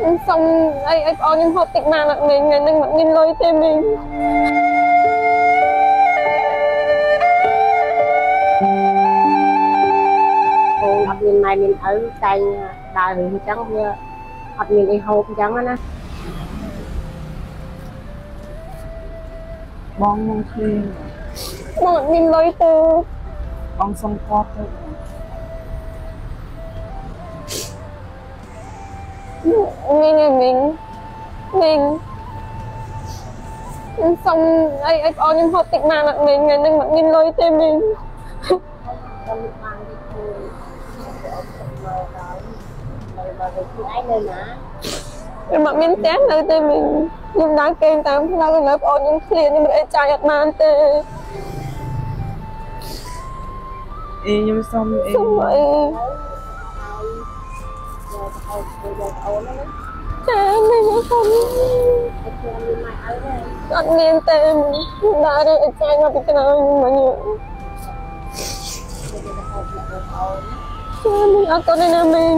ខ្ញុំសុំអីឲ្យបងខ្ញុំហូបតិចមកអត់មានថ្ងៃហ្នឹងអត់មានលុយទេមីងកូនអត់មានម៉ែមានឪតែងដើររឿងអញ្ចឹងវាអត់មានអីហូបអញ្ចឹងណាបងមកឃើញបងអត់មានលុយទេបងសុំគាត់ទៅ មីងឯងមីងមីងខ្ញុំសុំអីឲ្យបងខ្ញុំហូបតិចមកអត់មានថ្ងៃហ្នឹងអត់មានលុយទេមីងខ្ញុំបានទៅជួយមកដល់នៅមកទៅជួយឯងនៅណាខ្ញុំអត់មានផ្ទះនៅទេមីងខ្ញុំដើរគេងតាមផ្លូវឥឡូវបងខ្ញុំឃ្លានខ្ញុំមិនអាចចាយអត់បានទេអីខ្ញុំសុំអីសុំអី ចាមីងសុំតែខ្ញុំមានម៉ែឪទេអត់មានទេខ្ញុំដើរទៅចាយមកពីក្រោយមកនេះយកទៅហូបយកទៅអូនចាមីងអត់ទៅណាមីង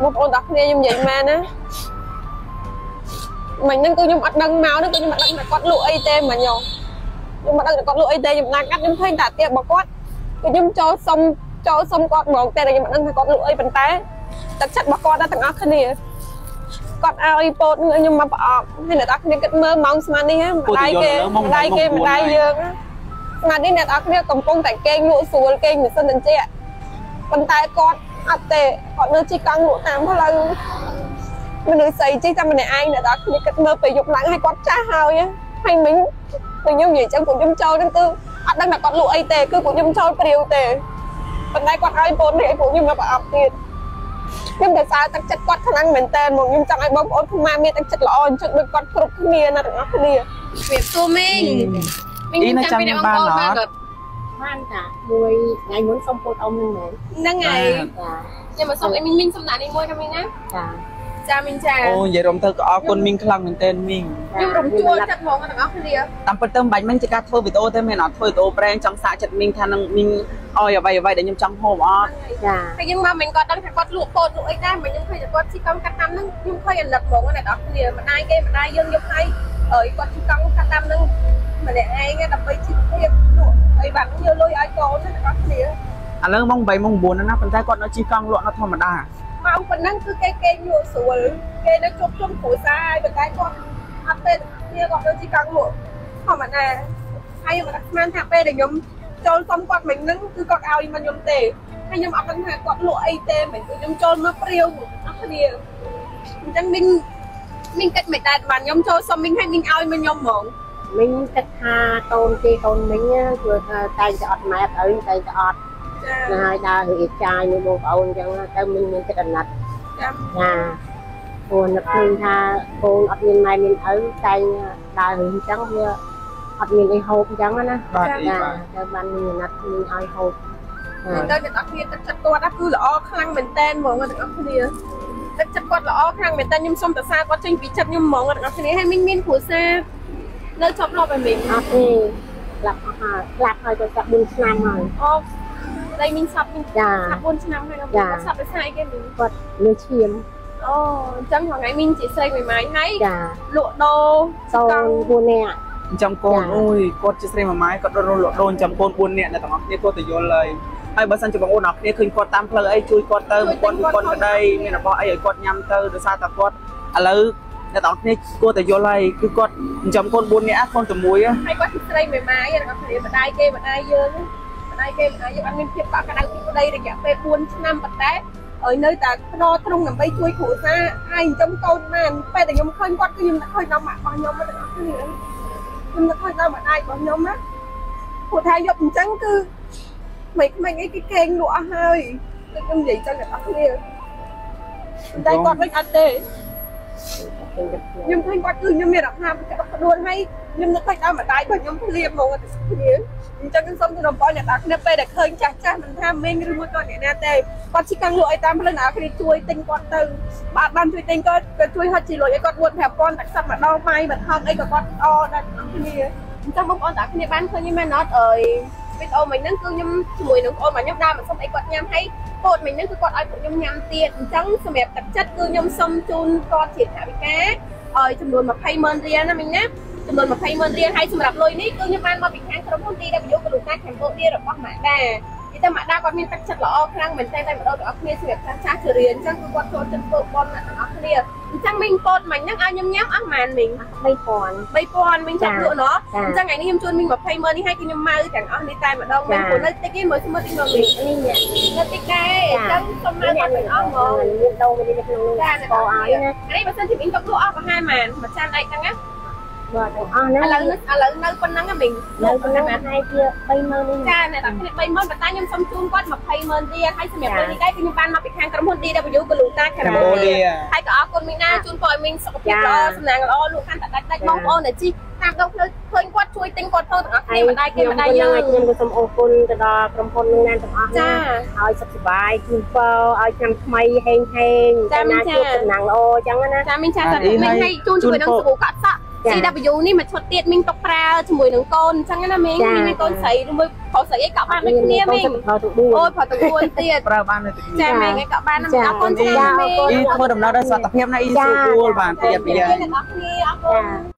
បងប្អូនទាំងគ្នាខ្ញុំនិយាយមែនណាមិញហ្នឹងគឺខ្ញុំអត់ដឹងមកហ្នឹងគឺខ្ញុំអត់ដឹងថាគាត់លក់អីទេមិញខ្ញុំខ្ញុំអត់ដឹងថាគាត់លក់អីទេខ្ញុំណាកាត់ខ្ញុំឃើញតែទៀបរបស់គាត់គឺខ្ញុំចូលសុំ ចូលសុំគាត់ហ្មងតែខ្ញុំអត់ដឹងថាគាត់លក់អីប៉ុន្តែទឹកចិត្តរបស់គាត់ទាំងអស់គ្នាគាត់ឲ្យពោតនឹងឲ្យខ្ញុំមកប្រអប់ហើយអ្នកនរគ្នាគិតមើលម៉ោងស្មាននេះម្ដាយគេម្ដាយគេម្ដាយយើងស្មាននេះអ្នកនរគ្នាកំពុងតែគេងលក់ស្រួលគេងមិនសិនតែជាប៉ុន្តែគាត់អត់ទេគាត់នៅជិះកង់លក់តាមផ្លូវមនុស្សស្អីជិះតែម្នាក់ឯងអ្នកនរគ្នាគិតមើលពេលយប់ឡើងឲ្យគាត់ចាស់ហើយហើយមិញពេលខ្ញុំនិយាយចឹងពួកខ្ញុំចូលហ្នឹងគឺអត់ដឹងថាគាត់លក់អីទេគឺពួកខ្ញុំចូលព្រាវទេ ប៉ុន្តែគាត់ឲ្យបងនេះឲ្យពួកខ្ញុំមកប្រអប់ទៀតខ្ញុំតែសារទឹកចិត្តគាត់ខ្លាំងមែនតើមកខ្ញុំចង់ឲ្យបងប្អូនខ្មែរមានទឹកចិត្តល្អអញ្ចឹងដូចគាត់គ្រប់គ្នាណាទាំងអស់គ្នាជំរាបសួរមីងមីងអីនៅចាំពីមានអ្នកបានបងប្អូនអបានត់គាត់បានតាមួយថ្ងៃមុនសុំពោតអ៊ំនឹងមែនហ្នឹងហើយចាខ្ញុំមកសុំអីមីងមីងសុំដាក់នេះមួយថាមីងណាចា ចាមីងចាអូនិយាយរំទៅក៏អរគុណមីងខ្លាំងមែនទែនមីងខ្ញុំរំជួលចិត្តហ្មងទាំងអស់គ្នាតាមពិតទៅមិនបាច់មិញជាការធ្វើវីដេអូទេមែនអត់ធ្វើវីដេអូប្រេងចង់សាកចិត្តមីងថានឹងមីងអយអ្វីអ្វីដែលខ្ញុំចង់ហូបអត់ចាហើយយើងមកមិនគាត់ដឹងថាគាត់លក់ពោតលក់អីដែរមិនខ្ញុំឃើញតែគាត់ជីកង់កាត់តាមហ្នឹងខ្ញុំឃើញអាណិតហ្មងអ្នកនរគ្នាម្ដាយគេម្ដាយយើងយកឲ្យអើយគាត់ជីកង់កាត់តាមហ្នឹងម្នាក់ឯងដើម្បីជីវភាពលក់អីបានយកលុយឲ្យកូនអ្នកនរគ្នាឥឡូវម៉ោង8ម៉ោង9ណាប៉ុន្តែគាត់នៅជិះកង់លក់នៅធម្មតា មកប៉ុណ្ណឹងគឺគេគេលក់ស្រួលគេនៅជប់ជុំគ្រួសារហើយប៉ុន្តែគាត់អត់ពេលគ្នាគាត់ទៅជីកង់លក់ធម្មតាហើយខ្ញុំអត់ស្មានថាពេលដែលខ្ញុំចូលសុំគាត់មិញហ្នឹងគឺគាត់ឲ្យមកខ្ញុំទេហើយខ្ញុំអត់ដឹងថាគាត់លក់អីទេមិនគឺខ្ញុំចូលមកព្រាវអស់គ្នាអញ្ចឹងមីងមីងគិតមិនដែរបានខ្ញុំចូលសុំមីងឲ្យមីងឲ្យមកខ្ញុំហ្មងមីងគិតថាកូនគេកូនមីងគឺថាតែងតែអត់ម៉ែឪតែងតែអត់ចា ណាហើយដើររៀបចាយមួយបងប្អូនអញ្ចឹងទៅមីងមានគិតអាណិតចាចាព្រោះនឹកឃើញថាកូនអត់មានម៉ែមានឪតែងដើររឿងអញ្ចឹងវាអត់មានអីហូបអញ្ចឹងណាបាទអីចាបាទទៅបានមានអាណិតមីងឲ្យហូបតែទៅអ្នកនរគ្នាទឹកចិត្តគាត់ណាគឺល្អខ្លាំងមែនតែនហ្មងអ្នកនរគ្នាទឹកចិត្តគាត់ល្អខ្លាំងមែនតែនខ្ញុំសុំតសារគាត់ចេញពីចិត្តខ្ញុំហ្មងអ្នកនរគ្នាហើយមីងមានគ្រួសារនៅជាប់លាប់ឲ្យមីងអត់ទេស្លាប់អស់ហើយស្លាប់ហើយទៅសាក់4ឆ្នាំហើយអូ តែមីងសាប់មីងចាសាប់4ឆ្នាំហើយគាត់ចាសាប់ដោយសារអីគេមីងគាត់លើឈាមអូអញ្ចឹងថ្ងៃមីងជាស្រីមួយម៉ាយហើយចាលក់ដូរកូន4នាក់ចាំកូនចាអូយគាត់ជាស្រីមួយម៉ាយគាត់រត់លក់ដូរចាំកូន4នាក់អ្នកទាំងអស់គ្នាគាត់ទៅយល់ហើយហើយបើសិនជាបងប្អូនអរគ្នាឃើញគាត់តាមផ្លូវអីជួយគាត់ទៅគាត់គាត់ក្តីមានរបស់អីឲ្យគាត់ញ៉ាំទៅដោយសារតែគាត់ឥឡូវអ្នកទាំងអស់គ្នាគួរតែយល់ហើយគឺគាត់ចាំកូន4នាក់កូនតែមួយហើយគាត់ជាស្រីមួយម៉ាយអ្នកនរគ្នាម្ដាយគេម្ដាយយើងម្ដាយគេម្ដាយយើងអត់មានភាពបាក់ក្តៅពីប្តីរយៈពេល4ឆ្នាំប៉ុន្តែឲ្យនៅតែខ្នរទ្រង់ដើម្បីជួយគ្រួសារហើយចិញ្ចឹមកូនបានពេលដែលខ្ញុំឃើញគាត់គឺខ្ញុំនឹកឃើញដល់ម៉ាក់របស់ខ្ញុំហ្នឹងអ្នកនរគ្នាខ្ញុំនឹកឃើញដល់ម្ដាយរបស់ខ្ញុំណាព្រោះថាយកអញ្ចឹងគឺមិនខ្មិចអីគេគេងលក់អស់ហើយគឺខ្ញុំនិយាយចឹងអ្នកនរគ្នាតែគាត់វិញអត់ទេ ខ្ញុំឃើញគាត់គឺខ្ញុំមានអារម្មណ៍ថាក្តុកក្តួលហើយខ្ញុំនឹកឃើញដល់ម្ដាយរបស់ខ្ញុំភ្លាមហ្មងទៅគ្នាអញ្ចឹងខ្ញុំសូមជម្រាបបងអ្នកនរគ្នាពេលដែលឃើញចាស់ចាស់មិនថាមេងឬមួយក៏អ្នកណាទេគាត់ជិះកាំងលក់ឲ្យតាមផ្លូវអ្នកគ្នាជួយទិញគាត់ទៅបាទបានជួយទិញគាត់ក៏ជួយហត់ជីលុយឲ្យគាត់4 5000តែខ្សឹបម្ដងបាយបន្ថងអីក៏គាត់អដល់គ្នាអញ្ចឹងបងប្អូនអ្នកគ្នាបានឃើញមែនអត់អើយ វីដេអូមិញហ្នឹងគឺខ្ញុំជាមួយនឹងបងប្អូនរបស់ខ្ញុំដើរមកសុំអីគាត់ញ៉ាំហើយពោតមិញហ្នឹងគឺគាត់ឲ្យពួកខ្ញុំញ៉ាំទៀតអញ្ចឹងសម្រាប់ទឹកចិត្តគឺខ្ញុំសុំជូនគាត់ជាថវិកាឲ្យចំនួន20ម៉ឺនរៀលណាមិញណាចំនួន20ម៉ឺនរៀលហើយសម្រាប់លុយនេះគឺខ្ញុំបានមកពីខាងក្រុមហ៊ុន TW Gluta Cambodia របស់ម៉ាដា និយាយទៅម៉ាដាគាត់មានទឹកចិត្តល្អខ្លាំងមែនទែនតែម្ដងទាំងអស់គ្នាសម្រាប់ចាស់ចាស់ជរាអញ្ចឹងគឺគាត់ចូលចិត្តធ្វើបុណ្យអ្នកទាំងអស់គ្នាអញ្ចឹងមិញពោតមិញហ្នឹងឲ្យខ្ញុំញ៉ាំអស់ប៉ុន្មានមិញ3000 3000មិញចាប់លក់ណោះចាអញ្ចឹងថ្ងៃនេះខ្ញុំជូនមីង20ម៉ឺននេះឲ្យគឺខ្ញុំម៉ៅទាំងអស់នេះតែម្ដងមិនចាព្រោះនៅតិចឯងមើលស្មើតិចមកមីងនេះញ៉ាំនៅតិចដែរអញ្ចឹងសុំម៉ៅញ៉ាគាត់ំទាំងអស់ហ្មងមានដូងមាននៅក្នុងនោះចាស្គាល់ឲ្យណានេះបើសិនជាមីងទុកលក់អស់ប្រហែលម៉ានមួយចានអីហ្នឹងណា បាទទាំងអស់ហ្នឹងឥឡូវឥឡូវនៅប៉ុណ្ណឹងមីងនៅក្នុងហើយជា30000នេះចាអ្នកទាំងគ្នា30000ប៉ុន្តែខ្ញុំសុំជូនគាត់20ម៉ឺនរៀលហើយសម្រាប់ពេលនេះដែរគឺខ្ញុំបានមកពីខាងក្រុមហ៊ុន DW Gluta Cambodia ហើយក៏អរគុណមីងណាជូនពរឲ្យមីងសុខភាពល្អសំណាងល្អលក់កាន់តែដាច់ដាច់បងប្អូនដែលជីតាមដងផ្លូវឃើញគាត់ជួយទិញគាត់ទៅទាំងអស់គ្នាម្ដាយគេម្ដាយយើងខ្ញុំក៏សូមអរគុណទៅដល់ក្រុមហ៊ុននោះណាទាំងអស់ចាឲ្យសុខសប្បាយជូនពរឲ្យឆ្នាំថ្មីហេងហេងចាណាចាជួបសំណាងល្អអញ្ចឹងណាចាមីងចាសាមីងឲ្យជូនជាមួយនឹងសាប៊ូកាត់សក់ចា CW នេះមួយឈុតទៀតមីងຕົកប្រើជាមួយនឹងកូនអញ្ចឹងណាមីងចាមីងមានកូនស្រីឬមួយប្រុសស្រីអីក៏បានដូចគ្នាមីងទៅទៅដួអូលយប្រតួនទៀតប្រើបាននៅទីចានេះមីងអីក៏បានណាចាអរគុណច្រើនមីងអ៊ីធ្វើដំណើរដោយសុខភាពណាអ៊ីចាស្រួលបានប្រយ័ត្នប្រយែងអ្នកនរគ្នាអរគុណ